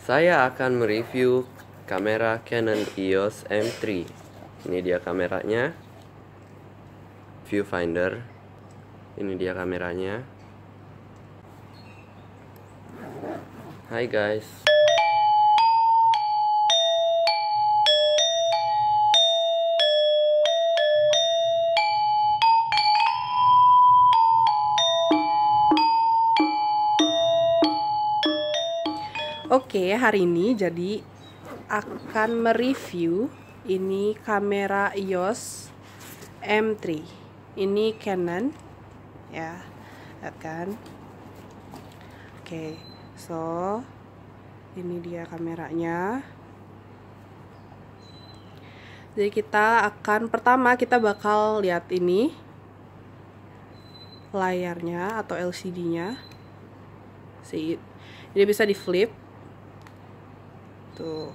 Saya akan mereview kamera Canon EOS M3. Ini dia kameranya. Viewfinder. Ini dia kameranya. Hai guys. Oke, hari ini jadi akan mereview ini kamera EOS M3. Ini Canon ya. Lihat kan? Oke. So, ini dia kameranya. Jadi kita akan pertama kita bakal lihat ini layarnya atau LCD-nya. See, jadi bisa di flip Tuh.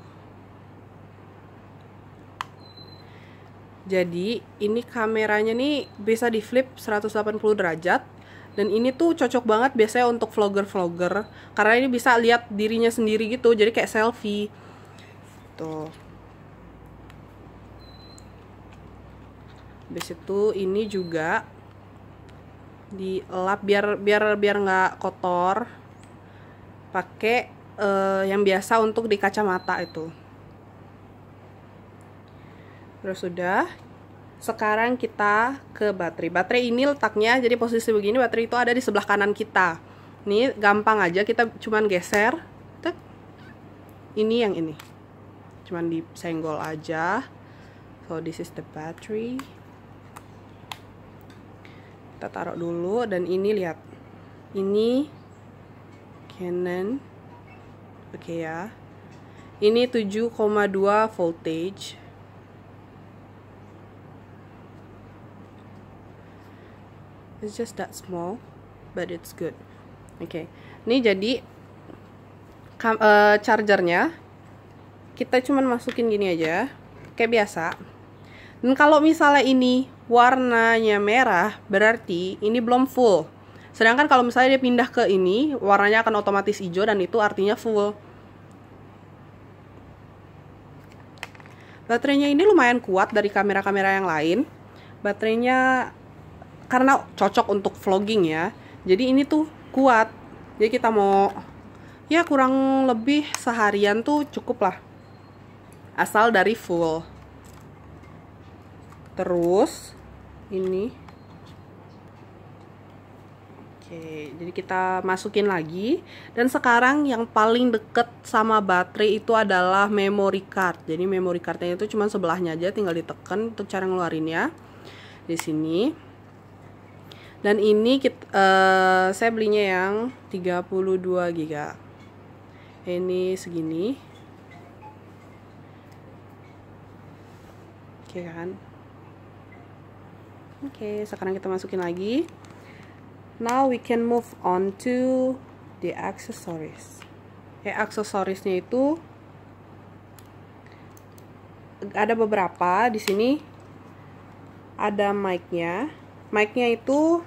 Jadi ini kameranya nih bisa di flip 180 derajat dan ini tuh cocok banget biasanya untuk vlogger-vlogger karena ini bisa lihat dirinya sendiri gitu jadi kayak selfie tuh habis itu ini juga dilap biar biar biar nggak kotor pakai uh, yang biasa untuk di kacamata itu. Terus sudah sekarang kita ke baterai. Baterai ini letaknya jadi posisi begini baterai itu ada di sebelah kanan kita. Ini gampang aja kita cuman geser Tek. ini yang ini. Cuman disenggol aja. So this is the battery. Kita taruh dulu dan ini lihat. Ini Canon oke okay ya. Ini 7,2 voltage. It's just that small but it's good. Oke. Okay. ini jadi uh, chargernya. Kita cuman masukin gini aja kayak biasa. Dan kalau misalnya ini warnanya merah berarti ini belum full. Sedangkan kalau misalnya dia pindah ke ini, warnanya akan otomatis hijau dan itu artinya full. Baterainya ini lumayan kuat dari kamera-kamera yang lain. Baterainya karena cocok untuk vlogging ya. Jadi ini tuh kuat. Jadi kita mau ya kurang lebih seharian tuh cukup lah. Asal dari full. Terus ini Oke, jadi kita masukin lagi. Dan sekarang yang paling deket sama baterai itu adalah memory card. Jadi memory cardnya itu cuma sebelahnya aja, tinggal ditekan untuk cara ngeluarinnya. Di sini. Dan ini kita, uh, saya belinya yang 32 GB. Ini segini. Oke kan? Oke, sekarang kita masukin lagi now we can move on to the accessories. Ya aksesoriesnya itu ada beberapa di sini. Ada mic-nya. Mic-nya itu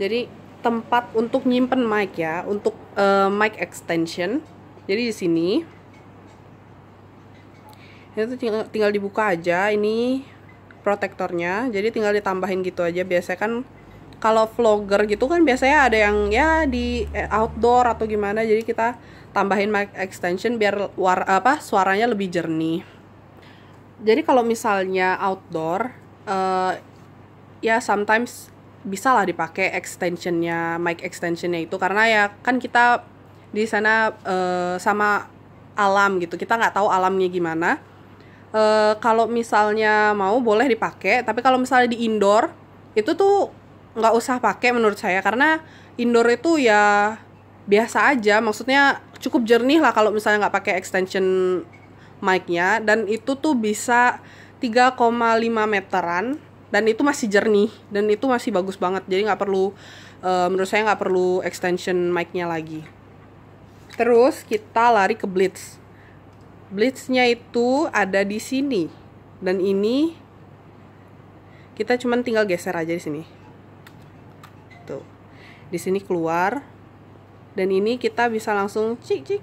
jadi tempat untuk nyimpen mic ya untuk uh, mic extension. Jadi di sini itu tinggal, tinggal dibuka aja. Ini protektornya jadi tinggal ditambahin gitu aja. Biasanya kan kalau vlogger gitu kan biasanya ada yang ya di eh, outdoor atau gimana jadi kita tambahin mic extension biar war apa suaranya lebih jernih. Jadi kalau misalnya outdoor uh, ya sometimes bisa lah dipakai extensionnya mic extensionnya itu. Karena ya kan kita di sana uh, sama alam gitu. Kita nggak tahu alamnya gimana uh, kalau misalnya mau boleh dipakai tapi kalau misalnya di indoor itu tuh nggak usah pakai menurut saya. Karena indoor itu ya biasa aja maksudnya cukup jernih lah kalau misalnya nggak pakai extension mic-nya. Dan itu tuh bisa 3,5 meteran dan itu masih jernih dan itu masih bagus banget. Jadi nggak perlu uh, menurut saya nggak perlu extension mic-nya lagi. Terus kita lari ke blitz blitznya itu ada di sini. Dan ini kita cuman tinggal geser aja di sini. Tuh. Di sini keluar. Dan ini kita bisa langsung cik cik.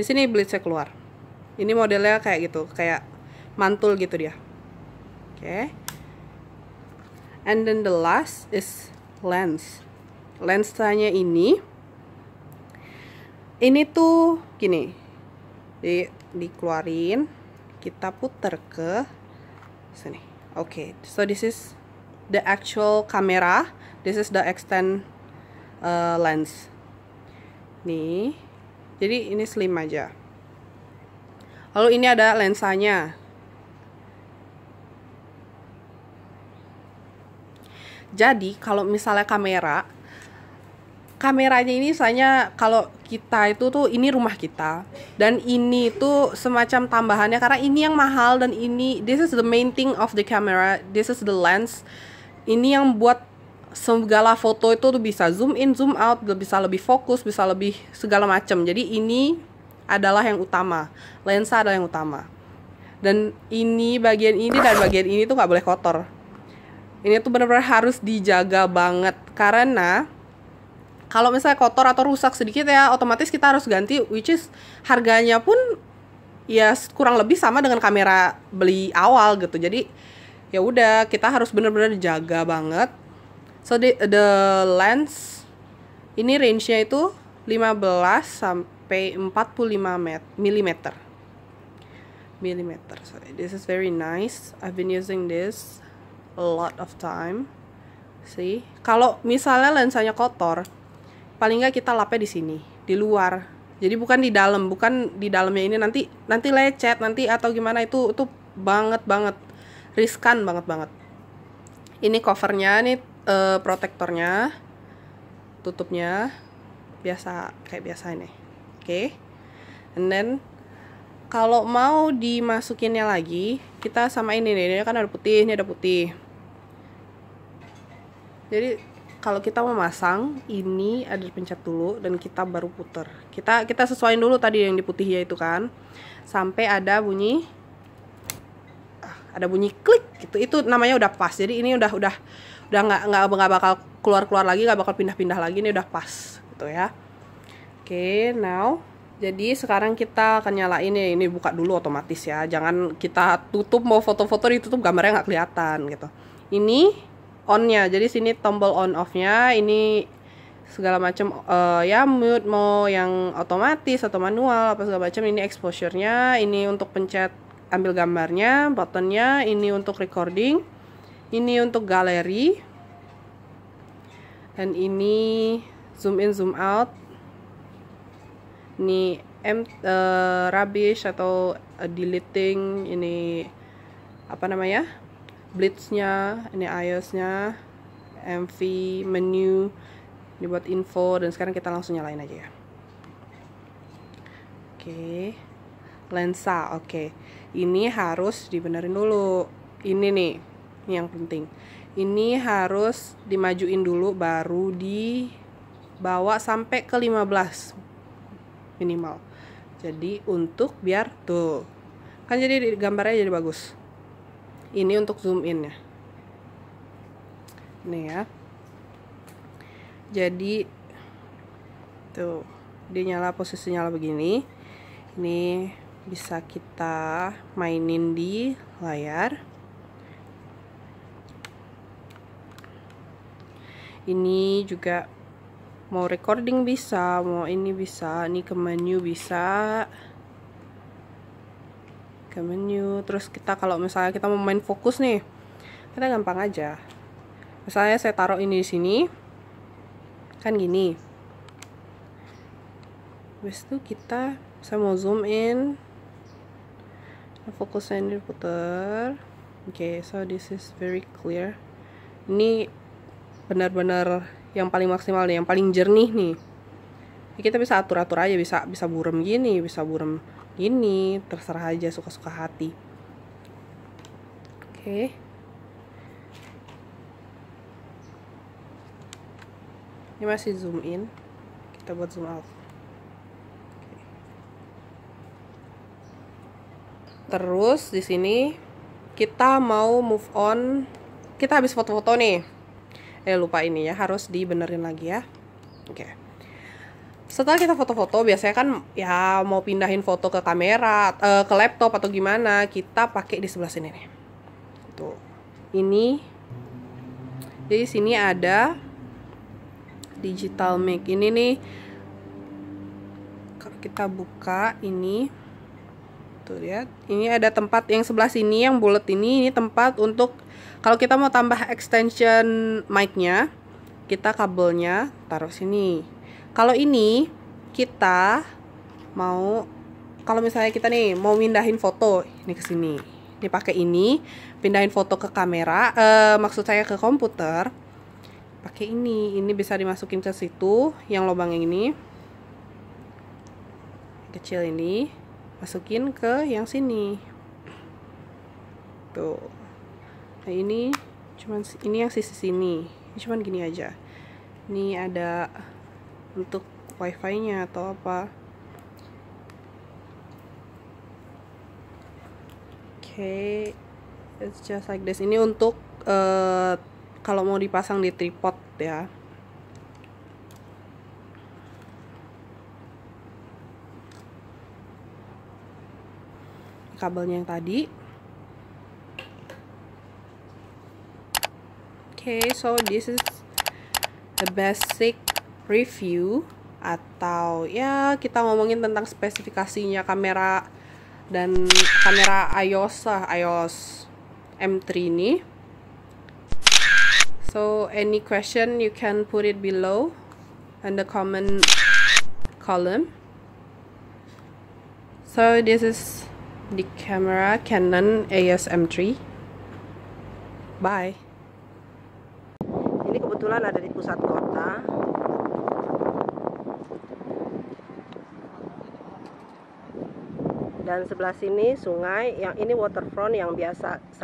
Di sini blitznya keluar. Ini modelnya kayak gitu kayak mantul gitu dia. Oke. Okay. and then the last is lens. Lensanya ini ini tuh gini di dikeluarin kita putar ke sini. Oke okay. so this is the actual camera this is the extend uh, lens. Nih jadi ini slim aja. Lalu ini ada lensanya. Jadi kalau misalnya kamera kameranya ini misalnya kalau kita itu tuh ini rumah kita dan ini tuh semacam tambahannya karena ini yang mahal dan ini this is the main thing of the camera this is the lens. Ini yang buat segala foto itu tuh bisa zoom in zoom out bisa lebih fokus bisa lebih segala macam jadi ini adalah yang utama lensa adalah yang utama. Dan ini bagian ini dan bagian ini tuh nggak boleh kotor. Ini tuh benar-benar harus dijaga banget karena kalau misalnya kotor atau rusak sedikit ya otomatis kita harus ganti which is harganya pun ya kurang lebih sama dengan kamera beli awal gitu. Jadi ya udah kita harus bener-bener jaga banget. So the, the lens ini range-nya itu 15 sampai 45 met, milimeter. Millimeter this is very nice. I've been using this a lot of time. See? Kalau misalnya lensanya kotor paling nggak kita lapnya di sini di luar. Jadi bukan di dalam bukan di dalamnya ini. Nanti nanti lecet nanti atau gimana itu itu banget banget. Riskan banget banget. Ini covernya nih uh, protektornya tutupnya biasa kayak biasa ini. Oke. Okay. and then kalau mau dimasukinnya lagi kita sama ini nih ini kan ada putih ini ada putih. Jadi kalau kita memasang ini ada pencet dulu dan kita baru puter. Kita kita sesuaiin dulu tadi yang di putih ya itu kan. Sampai ada bunyi ah, ada bunyi klik gitu. Itu namanya udah pas. Jadi ini udah udah udah nggak nggak nggak bakal keluar keluar lagi nggak bakal pindah pindah lagi. Ini udah pas gitu ya. Oke okay, now. Jadi sekarang kita akan nyalain ya. Ini buka dulu otomatis ya. Jangan kita tutup mau foto-foto ditutup gambarnya nggak kelihatan gitu. Ini onnya. Jadi sini tombol on off-nya ini segala macam uh, ya mute mau yang otomatis atau manual apa segala macam ini exposure-nya ini untuk pencet ambil gambarnya buttonnya ini untuk recording ini untuk galeri dan ini zoom in zoom out. Ini M uh, rubbish atau uh, deleting ini apa namanya blitznya ini iOS-nya MV menu ini buat info dan sekarang kita langsung nyalain aja ya. Oke. Okay. lensa oke. Okay. ini harus dibenerin dulu. Ini nih ini yang penting. Ini harus dimajuin dulu baru dibawa sampai ke 15 minimal. Jadi untuk biar tuh. Kan jadi gambarnya jadi bagus ini untuk zoom in ya. Ini ya. Jadi tuh dia nyala posisi nyala begini. Ini bisa kita mainin di layar. Ini juga mau recording bisa mau ini bisa ini ke menu bisa ke menu. Terus kita kalau misalnya kita mau main fokus nih kita gampang aja. Misalnya saya taruh ini di sini kan gini. Habis itu kita saya mau zoom in. Fokusnya ini putar oke okay, so this is very clear. Ini benar-benar yang paling maksimal nih yang paling jernih nih. Kita bisa atur-atur aja bisa bisa burem gini bisa burem ini terserah aja suka-suka hati. Oke. Okay. ini masih zoom in. Kita buat zoom out. Terus di sini kita mau move on. Kita habis foto-foto nih. Eh lupa ini ya harus dibenerin lagi ya. Oke setelah kita foto-foto biasanya kan ya mau pindahin foto ke kamera eh, ke laptop atau gimana kita pakai di sebelah sini nih. Tuh. Ini. Jadi sini ada digital mic. Ini nih. Kalau kita buka ini. Tuh lihat. Ini ada tempat yang sebelah sini yang bulat ini. Ini tempat untuk kalau kita mau tambah extension mic-nya kita kabelnya taruh sini kalau ini kita mau kalau misalnya kita nih mau mindahin foto ini ke sini. Dipakai ini pindahin foto ke kamera eh, maksud saya ke komputer. Pakai ini ini bisa dimasukin ke situ yang lubang yang ini. Kecil ini masukin ke yang sini. Tuh. Nah ini cuman ini yang sisi sini. Ini cuman gini aja. Ini ada untuk wifi nya atau apa. Oke it's just like this. Ini untuk eh, kalau mau dipasang di tripod ya. Kabelnya yang tadi. Okay, so this is the basic review atau ya kita ngomongin tentang spesifikasinya kamera dan kamera iOS lah, iOS M3 ini. So any question you can put it below in the comment column. So this is the camera Canon EOS M3. Bye. Ini kebetulan ada di pusat kota. Dan sebelah sini sungai, yang ini waterfront yang biasa